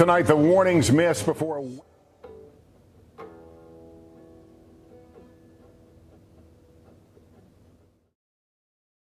Tonight, the warnings missed before.